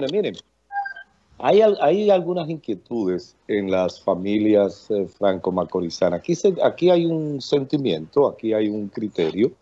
Miren, hay, hay algunas inquietudes en las familias eh, franco-macorizanas. Aquí, aquí hay un sentimiento, aquí hay un criterio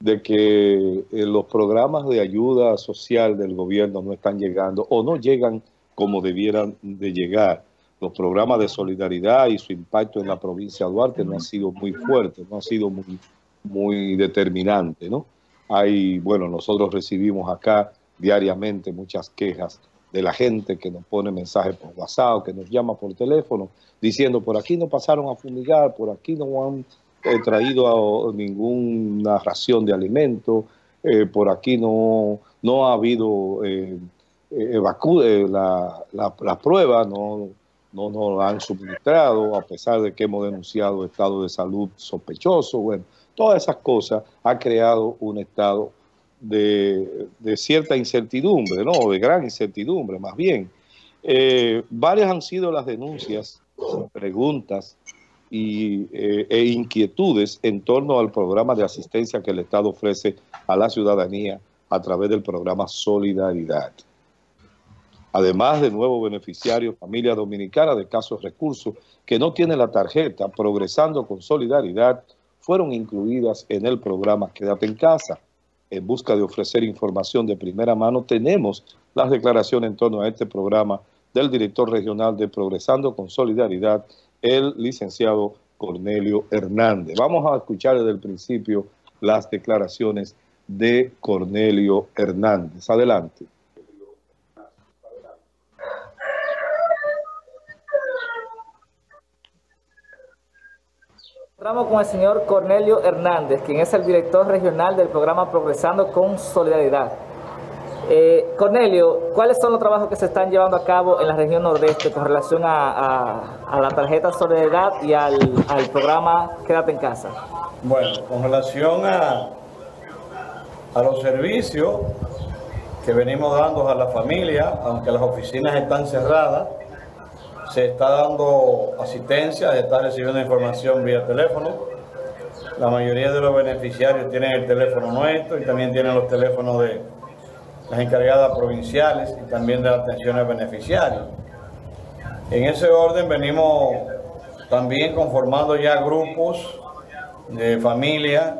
de que eh, los programas de ayuda social del gobierno no están llegando o no llegan como debieran de llegar. Los programas de solidaridad y su impacto en la provincia de Duarte no ha sido muy fuerte, no ha sido muy, muy determinante, ¿no? Hay, bueno, nosotros recibimos acá diariamente muchas quejas de la gente que nos pone mensajes por WhatsApp, que nos llama por teléfono, diciendo por aquí no pasaron a fumigar, por aquí no han eh, traído ninguna ración de alimento, eh, por aquí no, no ha habido eh, eh la, la, prueba, no, no nos han suministrado, a pesar de que hemos denunciado estado de salud sospechoso, bueno, todas esas cosas han creado un estado de, cierta incertidumbre, ¿no? De gran incertidumbre, más bien. Eh, varias han sido las denuncias, preguntas y, eh, e inquietudes en torno al programa de asistencia que el Estado ofrece a la ciudadanía a través del programa Solidaridad. Además de nuevos beneficiarios, familias dominicanas de escasos recursos que no tienen la tarjeta Progresando con Solidaridad, fueron incluidas en el programa Quédate en Casa en busca de ofrecer información de primera mano, tenemos las declaraciones en torno a este programa del director regional de Progresando con Solidaridad, el licenciado Cornelio Hernández. Vamos a escuchar desde el principio las declaraciones de Cornelio Hernández. Adelante. Estamos con el señor Cornelio Hernández, quien es el director regional del programa Progresando con Solidaridad. Eh, Cornelio, ¿cuáles son los trabajos que se están llevando a cabo en la región nordeste con relación a, la tarjeta Solidaridad y al, programa Quédate en Casa? Bueno, con relación a, a los servicios que venimos dando a la familia, aunque las oficinas están cerradas, se está dando asistencia, se está recibiendo información vía teléfono. La mayoría de los beneficiarios tienen el teléfono nuestro y también tienen los teléfonos de las encargadas provinciales y también de la atención al beneficiario. En ese orden venimos también conformando ya grupos de familia.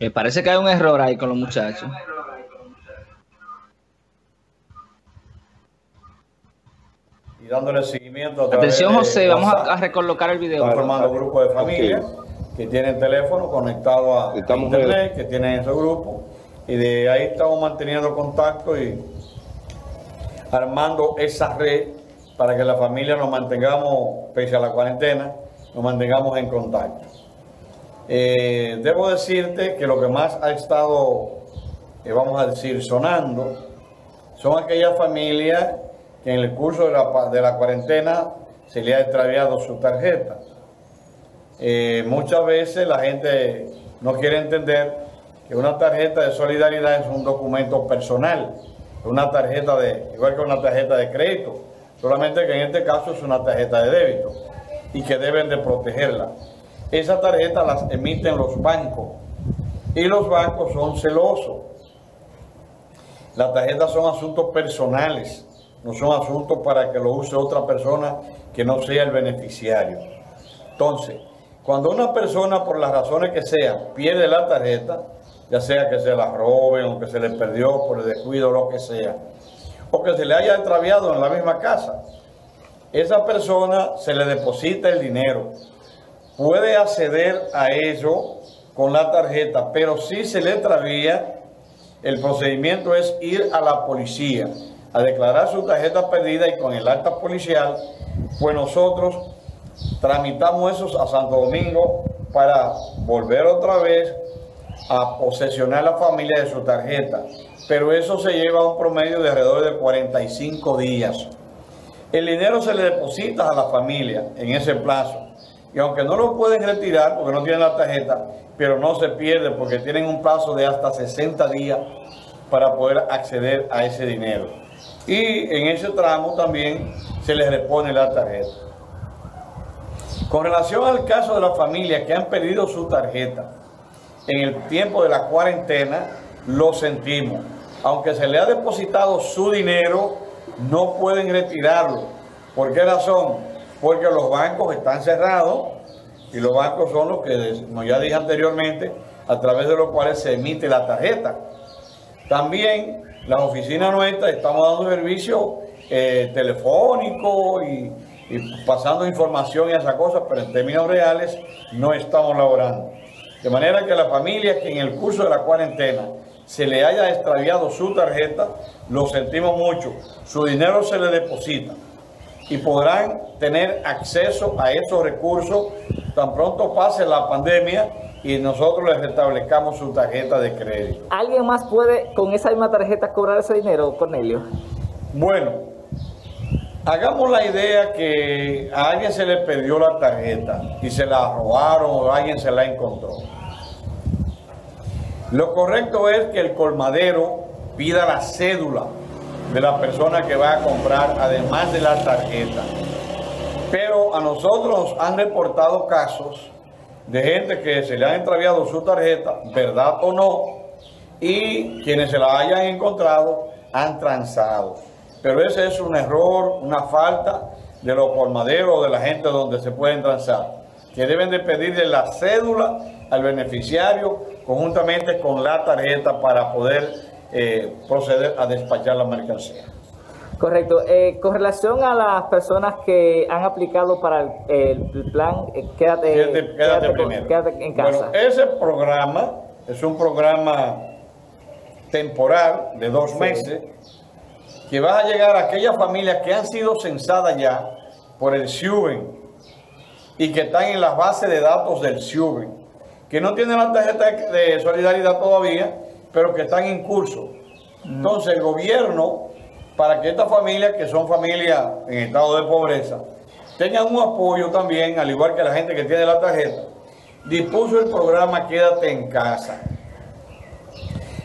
Me parece que hay un error ahí con los muchachos. Dándole seguimiento. A Atención, José, vamos a, recolocar el video. Están formando grupos de familias que tienen teléfono conectado a internet, que tienen ese grupo, y de ahí estamos manteniendo contacto y armando esa red para que la familia nos mantengamos, pese a la cuarentena, nos mantengamos en contacto. Eh, debo decirte que lo que más ha estado, eh, vamos a decir, sonando, son aquellas familias que en el curso de la, de la cuarentena se le ha extraviado su tarjeta. Eh, muchas veces la gente no quiere entender que una tarjeta de solidaridad es un documento personal, una tarjeta de, igual que una tarjeta de crédito, solamente que en este caso es una tarjeta de débito y que deben de protegerla. Esa tarjeta las emiten los bancos y los bancos son celosos. Las tarjetas son asuntos personales no son asuntos para que lo use otra persona que no sea el beneficiario. Entonces, cuando una persona, por las razones que sean, pierde la tarjeta, ya sea que se la roben o que se le perdió por el descuido o lo que sea, o que se le haya extraviado en la misma casa, esa persona se le deposita el dinero. Puede acceder a ello con la tarjeta, pero si se le extravía, el procedimiento es ir a la policía a declarar su tarjeta perdida y con el acta policial, pues nosotros tramitamos esos a Santo Domingo para volver otra vez a posesionar la familia de su tarjeta. Pero eso se lleva a un promedio de alrededor de 45 días. El dinero se le deposita a la familia en ese plazo. Y aunque no lo pueden retirar porque no tienen la tarjeta, pero no se pierde porque tienen un plazo de hasta 60 días para poder acceder a ese dinero y en ese tramo también se les repone la tarjeta. Con relación al caso de la familia que han perdido su tarjeta, en el tiempo de la cuarentena lo sentimos. Aunque se le ha depositado su dinero, no pueden retirarlo. ¿Por qué razón? Porque los bancos están cerrados y los bancos son los que, como ya dije anteriormente, a través de los cuales se emite la tarjeta. También las oficinas nuestras estamos dando servicio eh, telefónico y, pasando información y esas cosas, pero en términos reales no estamos laborando. De manera que la familia que en el curso de la cuarentena se le haya extraviado su tarjeta, lo sentimos mucho. Su dinero se le deposita y podrán tener acceso a esos recursos tan pronto pase la pandemia y nosotros les restablezcamos su tarjeta de crédito. ¿Alguien más puede con esa misma tarjeta cobrar ese dinero, Cornelio? Bueno, hagamos la idea que a alguien se le perdió la tarjeta y se la robaron o alguien se la encontró. Lo correcto es que el colmadero pida la cédula de la persona que va a comprar, además de la tarjeta. Pero a nosotros han reportado casos de gente que se le ha extraviado su tarjeta, verdad o no, y quienes se la hayan encontrado han transado. Pero ese es un error, una falta de los colmaderos, de la gente donde se pueden transar, que deben de pedirle la cédula al beneficiario conjuntamente con la tarjeta para poder eh, proceder a despachar la mercancía. Correcto. Eh, con relación a las personas que han aplicado para el, plan eh, quédate, quédate, quédate, quédate, en casa. Bueno, ese programa es un programa temporal de dos meses que va a llegar a aquellas familias que han sido censadas ya por el SIUBEN y que están en la base de datos del SIUBEN, que no tienen la tarjeta de solidaridad todavía, pero que están en curso. Entonces el gobierno para que estas familias, que son familias en estado de pobreza, tengan un apoyo también, al igual que la gente que tiene la tarjeta, dispuso el programa Quédate en casa.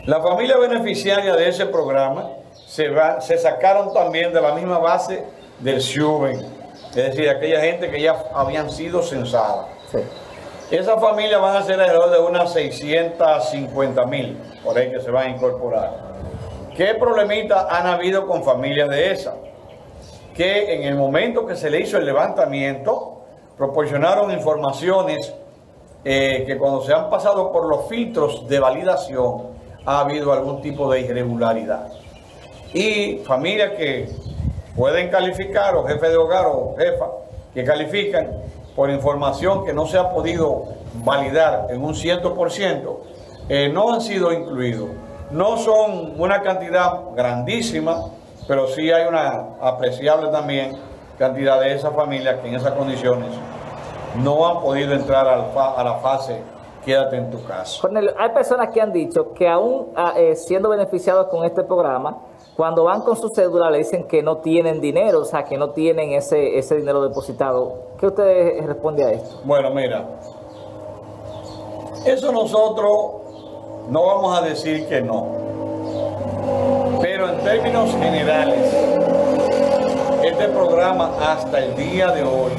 La familia beneficiaria de ese programa se, va, se sacaron también de la misma base del SIUBEN, es decir, aquella gente que ya habían sido censadas. Esas familias van a ser alrededor de unas 650 mil, por ahí que se van a incorporar. ¿Qué problemitas han habido con familias de esas? Que en el momento que se le hizo el levantamiento, proporcionaron informaciones eh, que cuando se han pasado por los filtros de validación, ha habido algún tipo de irregularidad. Y familias que pueden calificar, o jefe de hogar o jefa, que califican por información que no se ha podido validar en un 100%, eh, no han sido incluidos. No son una cantidad grandísima, pero sí hay una apreciable también cantidad de esas familias que en esas condiciones no han podido entrar a la fase quédate en tu casa. Cornelio, hay personas que han dicho que aún ah, eh, siendo beneficiados con este programa, cuando van con su cédula le dicen que no tienen dinero, o sea, que no tienen ese, ese dinero depositado. ¿Qué usted responde a esto? Bueno, mira, eso nosotros no vamos a decir que no. Pero en términos generales, este programa hasta el día de hoy,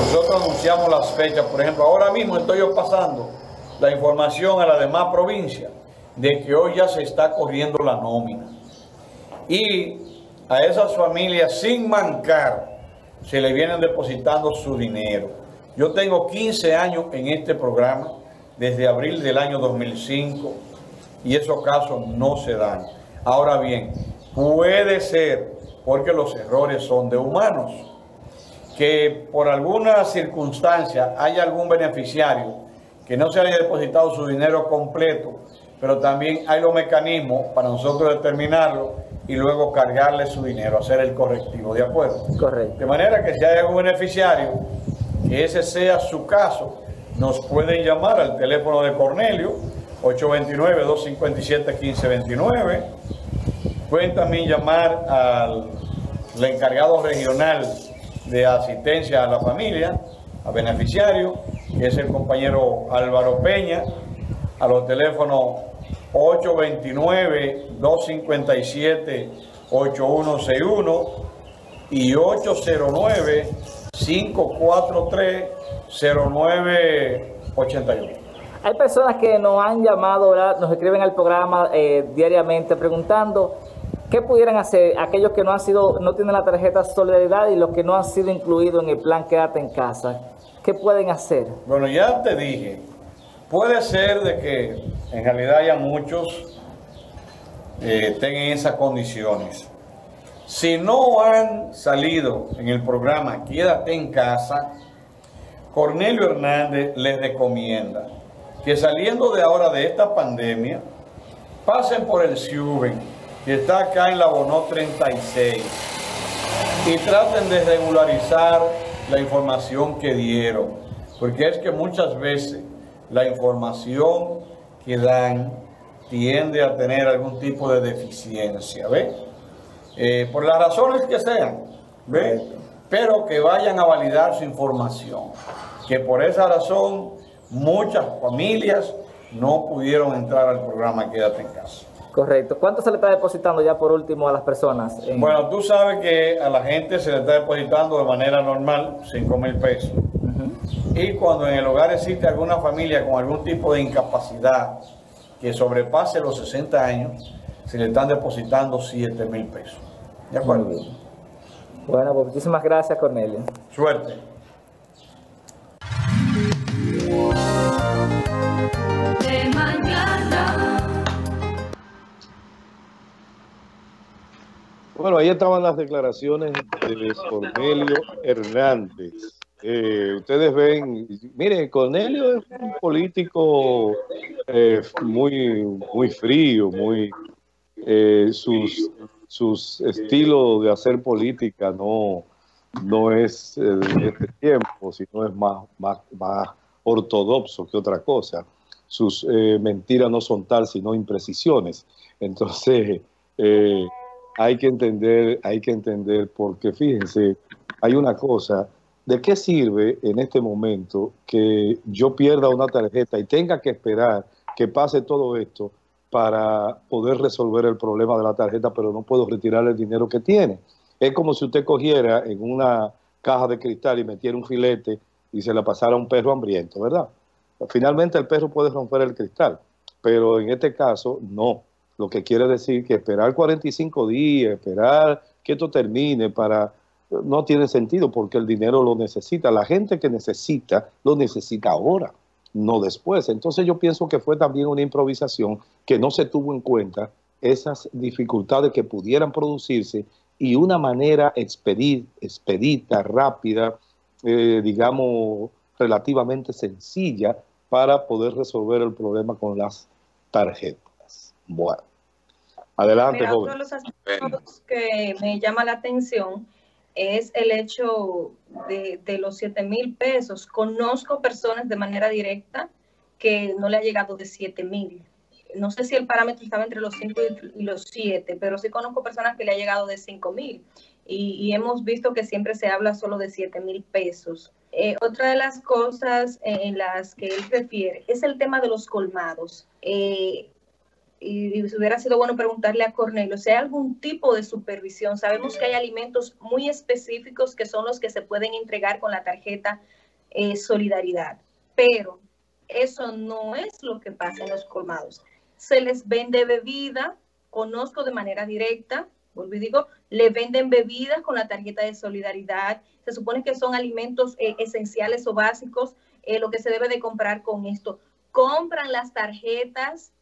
nosotros anunciamos las fechas. Por ejemplo, ahora mismo estoy yo pasando la información a la demás provincias de que hoy ya se está corriendo la nómina. Y a esas familias sin mancar se le vienen depositando su dinero. Yo tengo 15 años en este programa desde abril del año 2005 y esos casos no se dan. Ahora bien, puede ser, porque los errores son de humanos, que por alguna circunstancia haya algún beneficiario que no se haya depositado su dinero completo, pero también hay los mecanismos para nosotros determinarlo y luego cargarle su dinero, hacer el correctivo, ¿de acuerdo? Correcto. De manera que si hay algún beneficiario, que ese sea su caso, nos pueden llamar al teléfono de Cornelio, 829-257-1529. Pueden también llamar al encargado regional de asistencia a la familia, a beneficiario, que es el compañero Álvaro Peña, a los teléfonos 829-257-8161 y 809 543 0981. Hay personas que nos han llamado, nos escriben al programa eh, diariamente preguntando qué pudieran hacer aquellos que no han sido, no tienen la tarjeta Solidaridad y los que no han sido incluidos en el plan Quédate en casa. ¿Qué pueden hacer? Bueno, ya te dije, puede ser de que en realidad haya muchos eh, tengan esas condiciones. Si no han salido en el programa Quédate en casa, Cornelio Hernández les recomienda que saliendo de ahora de esta pandemia, pasen por el SIUBEN, que está acá en la Bonó 36, y traten de regularizar la información que dieron, porque es que muchas veces la información que dan tiende a tener algún tipo de deficiencia, ¿ve? Eh, por las razones que sean, ¿ve? Pero que vayan a validar su información, que por esa razón muchas familias no pudieron entrar al programa Quédate en casa. Correcto. ¿Cuánto se le está depositando ya por último a las personas? Bueno, tú sabes que a la gente se le está depositando de manera normal 5 mil pesos. Y cuando en el hogar existe alguna familia con algún tipo de incapacidad que sobrepase los 60 años, se le están depositando 7 mil pesos. ¿De acuerdo? Bueno, pues muchísimas gracias, Cornelio. Suerte. Bueno, ahí estaban las declaraciones de Cornelio Hernández. Eh, ustedes ven, miren, Cornelio es un político eh, muy, muy frío, muy eh, sus, sus estilos de hacer política no, no es de este tiempo, sino es más, más, más ortodoxo que otra cosa. Sus mentiras no son tal, sino imprecisiones. Entonces, hay que entender, hay que entender, porque fíjense, hay una cosa, ¿de qué sirve en este momento que yo pierda una tarjeta y tenga que esperar que pase todo esto para poder resolver el problema de la tarjeta, pero no puedo retirar el dinero que tiene? Es como si usted cogiera en una caja de cristal y metiera un filete y se la pasara a un perro hambriento, ¿verdad? Finalmente el perro puede romper el cristal, pero en este caso no lo que quiere decir que esperar 45 días, esperar que esto termine para no tiene sentido porque el dinero lo necesita. La gente que necesita, lo necesita ahora, no después. Entonces yo pienso que fue también una improvisación que no se tuvo en cuenta esas dificultades que pudieran producirse y una manera expedita, rápida, eh, digamos, relativamente sencilla para poder resolver el problema con las tarjetas. Bueno. Adelante, Mira, Uno de los aspectos que me llama la atención es el hecho de, los 7 mil pesos. Conozco personas de manera directa que no le ha llegado de 7 mil. No sé si el parámetro estaba entre los 5 y los 7, pero sí conozco personas que le ha llegado de 5 mil. Y, hemos visto que siempre se habla solo de 7 mil pesos. Eh, otra de las cosas en las que él refiere es el tema de los colmados. Eh, y, hubiera sido bueno preguntarle a Cornelio si hay algún tipo de supervisión. Sabemos que hay alimentos muy específicos que son los que se pueden entregar con la tarjeta eh, Solidaridad, pero eso no es lo que pasa en los colmados. Se les vende bebida, conozco de manera directa, vuelvo y digo, le venden bebidas con la tarjeta de solidaridad. Se supone que son alimentos eh, esenciales o básicos, eh, lo que se debe de comprar con esto. Compran las tarjetas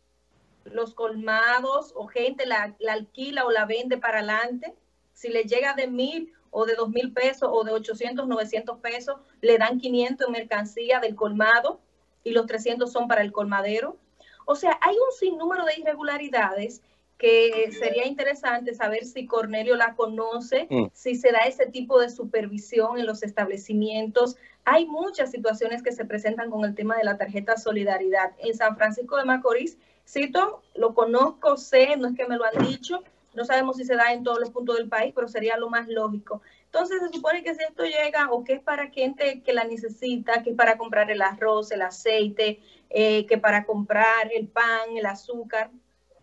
los colmados o gente la, alquila o la vende para adelante. Si le llega de mil o de dos mil pesos o de 800, 900 pesos, le dan 500 en mercancía del colmado y los 300 son para el colmadero. O sea, hay un sinnúmero de irregularidades que sería interesante saber si Cornelio la conoce, mm. si se da ese tipo de supervisión en los establecimientos. Hay muchas situaciones que se presentan con el tema de la tarjeta Solidaridad. En San Francisco de Macorís Cito, lo conozco, sé, no es que me lo han dicho, no sabemos si se da en todos los puntos del país, pero sería lo más lógico. Entonces se supone que si esto llega o que es para gente que la necesita, que es para comprar el arroz, el aceite, eh, que para comprar el pan, el azúcar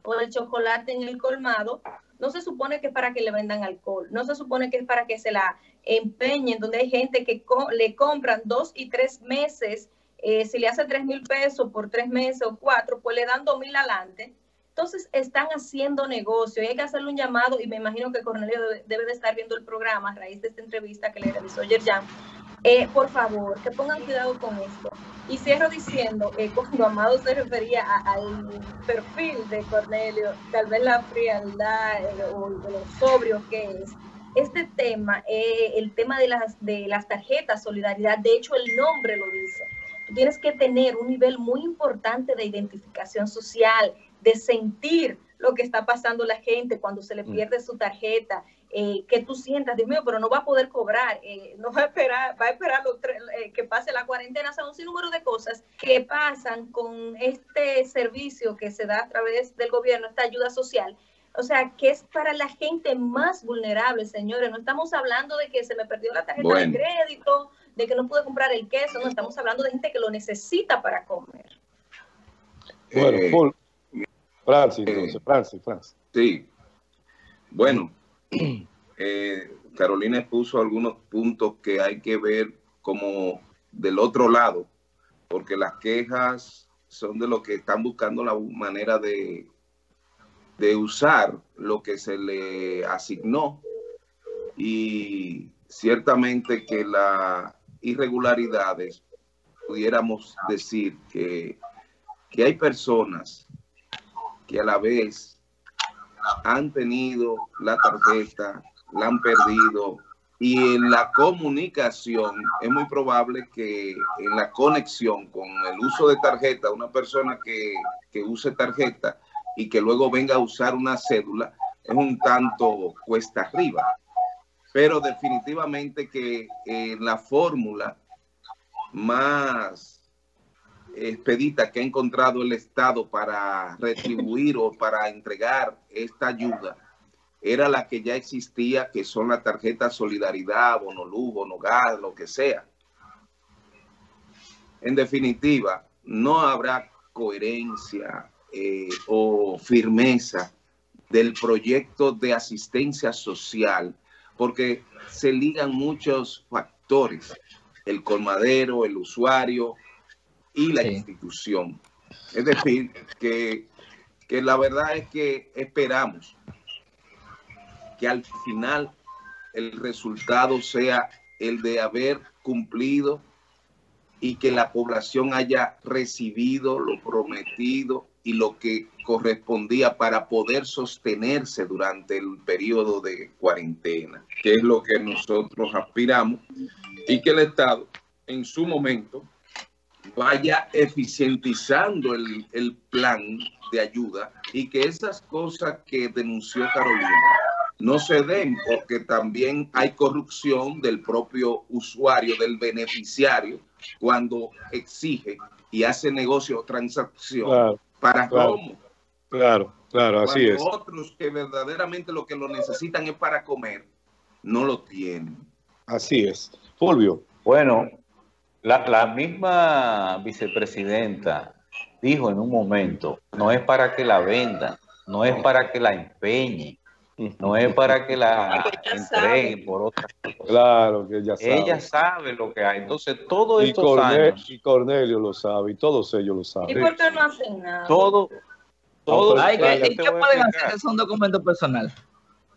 o el chocolate en el colmado, no se supone que es para que le vendan alcohol, no se supone que es para que se la empeñen, donde hay gente que le compran dos y tres meses eh, si le hace 3 mil pesos por tres meses o cuatro, pues le dan 2 mil adelante. Entonces están haciendo negocio y hay que hacerle un llamado y me imagino que Cornelio debe, de estar viendo el programa a raíz de esta entrevista que le realizó Yerjan. Eh, por favor, que pongan cuidado con esto. Y cierro diciendo, eh, cuando Amado se refería al perfil de Cornelio, tal vez la frialdad eh, o lo sobrio que es, este tema, eh, el tema de las, de las tarjetas Solidaridad, de hecho el nombre lo dice, tú tienes que tener un nivel muy importante de identificación social, de sentir lo que está pasando la gente cuando se le mm. pierde su tarjeta, eh, que tú sientas, Dios mío, pero no va a poder cobrar, eh, no va a esperar, va a esperar eh, que pase la cuarentena, o sea, un sinnúmero de cosas que pasan con este servicio que se da a través del gobierno, esta ayuda social, o sea, que es para la gente más vulnerable, señores. No estamos hablando de que se me perdió la tarjeta de crédito, de que no pude comprar el queso, no, estamos hablando de gente que lo necesita para comer. Bueno, Paul, Francis, entonces, Francis, Francis. Sí. Bueno, eh, Carolina expuso algunos puntos que hay que ver como del otro lado, porque las quejas son de los que están buscando la manera de, de usar lo que se le asignó y ciertamente que las irregularidades, pudiéramos decir que, que hay personas que a la vez han tenido la tarjeta, la han perdido y en la comunicación es muy probable que en la conexión con el uso de tarjeta, una persona que, que use tarjeta y que luego venga a usar una cédula es un tanto cuesta arriba. Pero definitivamente que eh, la fórmula más expedita que ha encontrado el Estado para retribuir o para entregar esta ayuda era la que ya existía, que son las tarjetas Solidaridad, Bonolú, Bonogas, lo que sea. En definitiva, no habrá coherencia eh, o firmeza del proyecto de asistencia social, porque se ligan muchos factores, el colmadero, el usuario, y la institución. Es decir, que, que la verdad es que esperamos que al final el resultado sea el de haber cumplido y que la población haya recibido lo prometido y lo que correspondía para poder sostenerse durante el periodo de cuarentena, que es lo que nosotros aspiramos, y que el Estado en su momento vaya eficientizando el, el plan de ayuda y que esas cosas que denunció Carolina no se den porque también hay corrupción del propio usuario, del beneficiario, cuando exige y hace negocio o transacción para claro, Claro, claro, así es. Otros que verdaderamente lo que lo necesitan es para comer, no lo tienen. Así es. Fulvio. Bueno, la, misma vicepresidenta dijo en un momento, no es para que la vendan, no es para que la empeñen, no es para que la entreguen por otra cosa. Claro, que ella sabe. Ella sabe lo que hay. Entonces, todo estos años... Y Cornelio lo sabe, y todos ellos lo saben. ¿Y por qué no hacen nada? Todo... todo ¿Y qué pueden hacer? Es un documento personal.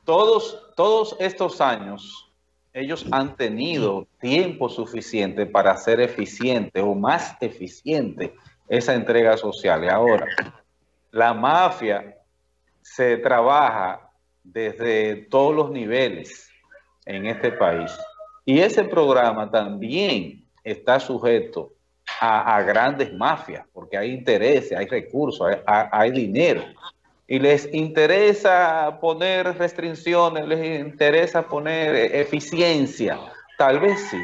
Todos, todos estos años ellos han tenido tiempo suficiente para ser eficiente o más eficiente esa entrega social. Y ahora, la mafia se trabaja desde todos los niveles en este país. Y ese programa también está sujeto a, grandes mafias, porque hay intereses, hay recursos, hay dinero y les interesa poner restricciones, les interesa poner eficiencia, tal vez sí,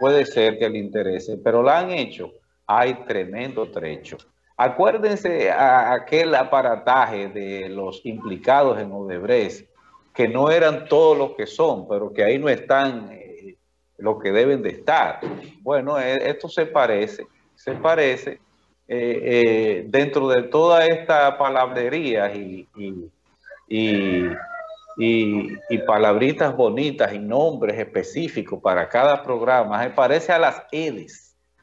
puede ser que le interese, pero la han hecho, hay tremendo trecho. Acuérdense a aquel aparataje de los implicados en Odebrecht, que no eran todos los que son, pero que ahí no están eh, los que deben de estar. Bueno, e, esto se parece, se parece eh, eh, dentro de toda esta palabrería y, y, y, palabritas bonitas y nombres específicos para cada programa, se parece a las EDES,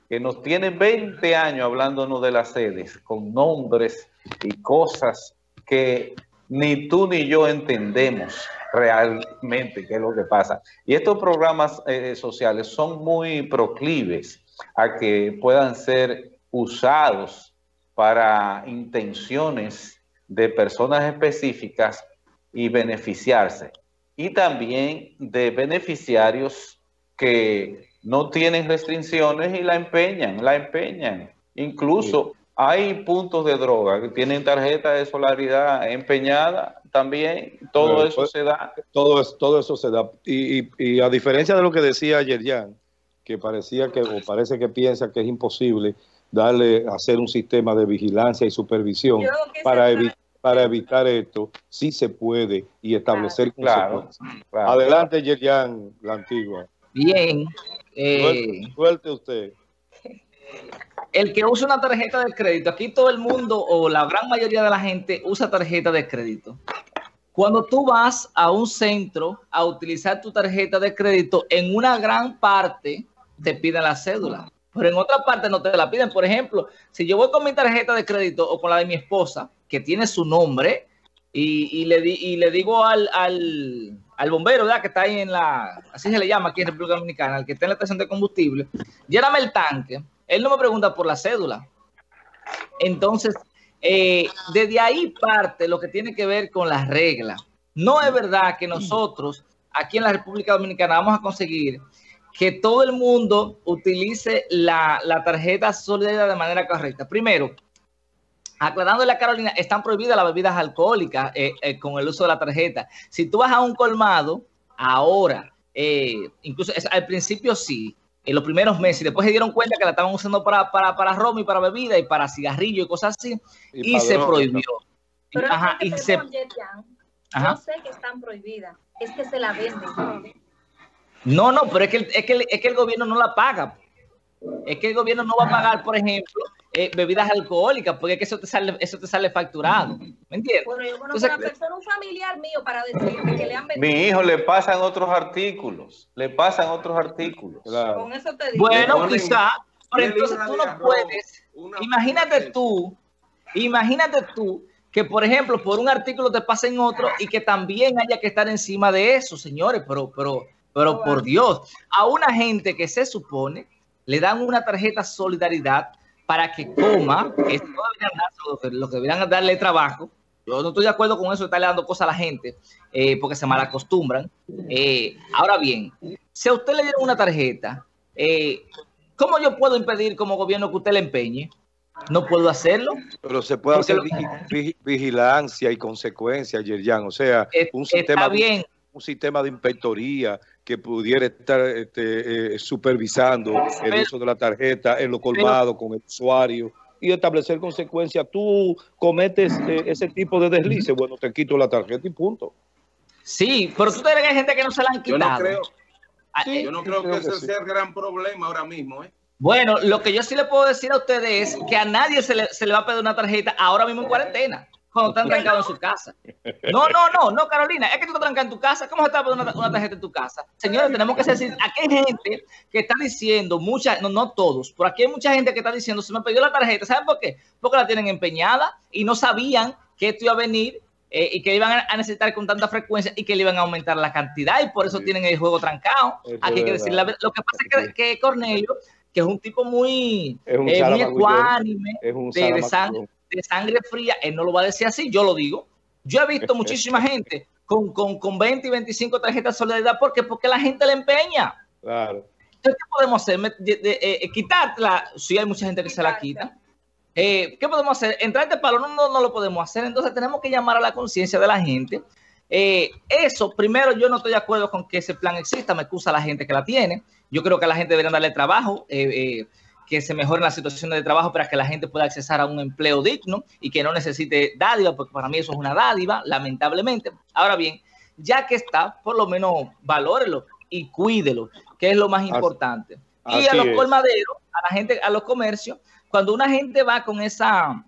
que nos tiene 20 años hablándonos de las sedes, con nombres y cosas que ni tú ni yo entendemos realmente qué es lo que pasa. Y estos programas eh, sociales son muy proclives a que puedan ser usados para intenciones de personas específicas y beneficiarse. Y también de beneficiarios que no tienen restricciones y la empeñan, la empeñan. Incluso hay puntos de droga que tienen tarjeta de solaridad empeñada también, todo eso pues, se da. Todo, todo eso se da. Y, a diferencia de lo que decía ayer Jan, que parecía que, o parece que piensa que es imposible darle, hacer un sistema de vigilancia y supervisión para, para evitar esto, sí se puede y establecer claro, Adelante, Yerian, la antigua. Bien, eh, suelte, usted. El que usa una tarjeta de crédito, aquí todo el mundo o la gran mayoría de la gente usa tarjeta de crédito. Cuando tú vas a un centro a utilizar tu tarjeta de crédito, en una gran parte te piden la cédula, pero en otra parte no te la piden. Por ejemplo, si yo voy con mi tarjeta de crédito o con la de mi esposa, que tiene su nombre, y, le, y le digo al, al bombero, ¿verdad? Que está ahí en la, así se le llama aquí en República Dominicana, al que está en la estación de combustible, lléname el tanque. Él no me pregunta por la cédula. Entonces, eh, desde ahí parte lo que tiene que ver con las reglas. No es verdad que nosotros aquí en la República Dominicana vamos a conseguir que todo el mundo utilice la, la tarjeta sólida de manera correcta. Primero, aclarándole a Carolina, están prohibidas las bebidas alcohólicas eh, eh, con el uso de la tarjeta. Si tú vas a un colmado, ahora, eh, incluso al principio sí, en los primeros meses, después se dieron cuenta que la estaban usando para, para, para rom y para bebida y para cigarrillo y cosas así, y, se prohibió. Pero Ajá, y se... no sé que están prohibidas, es que se la venden. No, no, pero es que, es que, es que el gobierno no la paga. Es que el gobierno no va a pagar, por ejemplo, eh, bebidas alcohólicas, porque es que eso te sale, eso te sale facturado. ¿Me entiendes? Bueno, yo conozco una persona, un familiar mío, para decirme que le han vendido. Mi hijo le pasan otros artículos, le pasan otros artículos. Con eso te digo. Bueno, quizá, pero entonces tú no puedes. Imagínate tú, imagínate tú que, por ejemplo, por un artículo te pasen otro y que también haya que estar encima de eso, señores, pero, pero, pero por Dios, a una gente que se supone le dan una tarjeta solidaridad para que coma, que no deberían lo que deberían darle trabajo. Yo no estoy de acuerdo con eso de estarle dando cosas a la gente, eh, porque se malacostumbran. Eh, ahora bien, si a usted le dieron una tarjeta, eh, ¿cómo yo puedo impedir como gobierno que usted le empeñe? No puedo hacerlo. Pero se puede hacer vigilancia y consecuencias, Yerjan. O sea, un sistema, bien. un sistema de inspectoría que pudiera estar este, eh, supervisando el uso de la tarjeta en lo colmado con el usuario y establecer consecuencias. Tú cometes eh, ese tipo de deslices, bueno, te quito la tarjeta y punto. Sí, pero tú te que hay gente que no se la han quitado. Yo no creo, ah, eh, yo no creo, que, ese sea el gran problema ahora mismo, ¿eh? Bueno, lo que yo sí le puedo decir a ustedes es que a nadie se le, se le va a pedir una tarjeta ahora mismo en cuarentena cuando están trancados en su casa. No, no, no, no, Carolina, es que tú estás trancado en tu casa. ¿Cómo se está poniendo una, tarjeta en tu casa? Señores, tenemos que decir, aquí hay gente que está diciendo, mucha, no, no todos, pero aquí hay mucha gente que está diciendo, se me pidió la tarjeta. ¿Saben por qué? Porque la tienen empeñada y no sabían que esto iba a venir eh, y que iban a necesitar con tanta frecuencia y que le iban a aumentar la cantidad y por eso tienen el juego trancado. Aquí hay que decir la verdad. Lo que pasa es que, Cornelio, que es un tipo muy, es un eh, muy ecuánime, de, de, sangre, de sangre fría, él no lo va a decir así, yo lo digo. Yo he visto muchísima gente con, con, con 20 y 25 tarjetas de solidaridad. ¿Por qué? Porque la gente le empeña. Claro. Entonces, ¿qué podemos hacer? Eh, eh, quitarla. Sí, hay mucha gente que se la quita. Eh, ¿Qué podemos hacer? Entrar de palo no, no, no, lo podemos hacer. Entonces, tenemos que llamar a la conciencia de la gente. eso, primero, yo no estoy de acuerdo con que ese plan exista. Me excusa la gente que la tiene. Yo creo que a la gente debería darle trabajo que se mejoren las situaciones de trabajo para que la gente pueda accesar a un empleo digno y que no necesite dádiva, porque para mí eso es una dádiva, lamentablemente. Ahora bien, ya que está, por lo menos valórelo y cuídelo, que es lo más importante. y a los colmaderos, a la gente, a los comercios, cuando una gente va con esa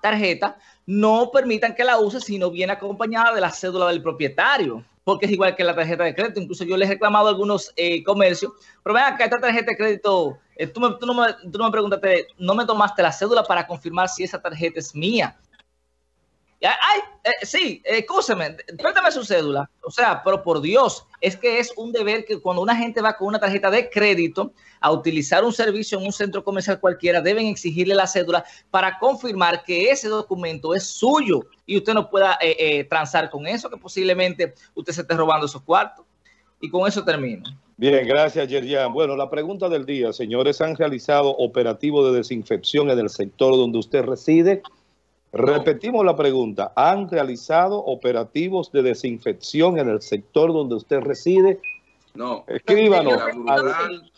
tarjeta, no permitan que la use si no viene acompañada de la cédula del propietario porque es igual que la tarjeta de crédito. Incluso yo les he reclamado algunos eh, comercios, pero ven acá, esta tarjeta de crédito, eh, me, tú, no me, tú no me preguntaste, no me tomaste la cédula para confirmar si esa tarjeta es mía. Ay, eh, sí, escúcheme, préstame su cédula. O sea, pero por Dios, es que es un deber que cuando una gente va con una tarjeta de crédito a utilizar un servicio en un centro comercial cualquiera, deben exigirle la cédula para confirmar que ese documento es suyo y usted no pueda eh, eh, transar con eso, que posiblemente usted se esté robando esos cuartos. Y con eso termino. Bien, gracias, Yerian. Bueno, la pregunta del día, señores, ¿han realizado operativo de desinfección en el sector donde usted reside? Repetimos la pregunta. ¿Han realizado operativos de desinfección en el sector donde usted reside? No. Escríbanos. al,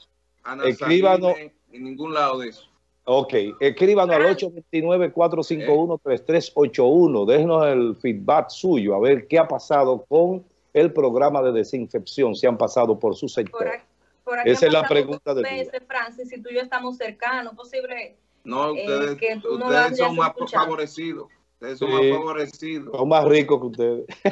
escríbanos. En ningún lado de eso. Ok. Escríbanos al 829-451-3381. Déjenos el feedback suyo, a ver qué ha pasado con el programa de desinfección, si han pasado por su sector. Por aquí, Esa es la pregunta del día. Francis, si tú y yo estamos cercanos, posible no, eh, ustedes, ustedes son más favorecidos. Ustedes son más favorecidos. Son más ricos que ustedes.